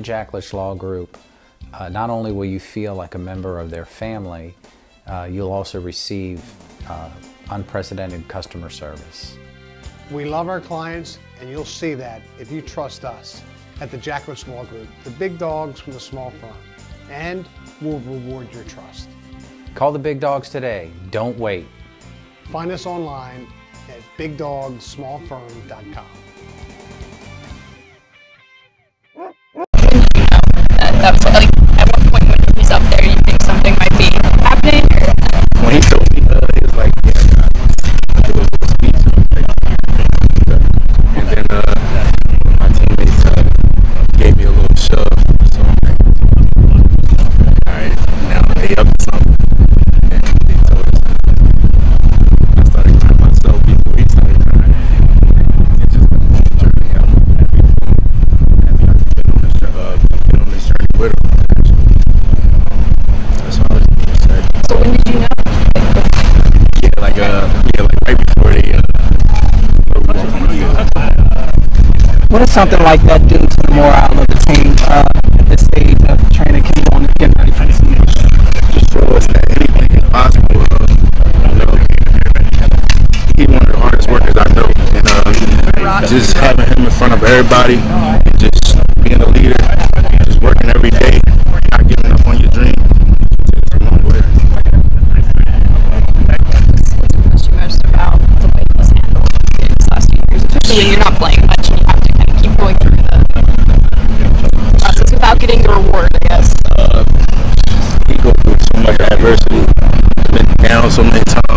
Jaklitsch Law Group, uh, not only will you feel like a member of their family, uh, you'll also receive uh, unprecedented customer service. We love our clients, and you'll see that if you trust us at the Jaklitsch Law Group, the big dogs from the small firm, and we'll reward your trust. Call the big dogs today. Don't wait. Find us online at bigdogsmallfirm.com. with him. That's all I was going to say. so when did you know Yeah, like uh, yeah, like right before they uh, we walked on the field. What does something like that do to the morale of the team uh, at this stage of training camp on getting ready for the season? Just show us that anything is possible. Uh, you know, he one of the hardest workers I know, and uh, just having him in front of everybody, and just being a leader, adversity, been down so many times.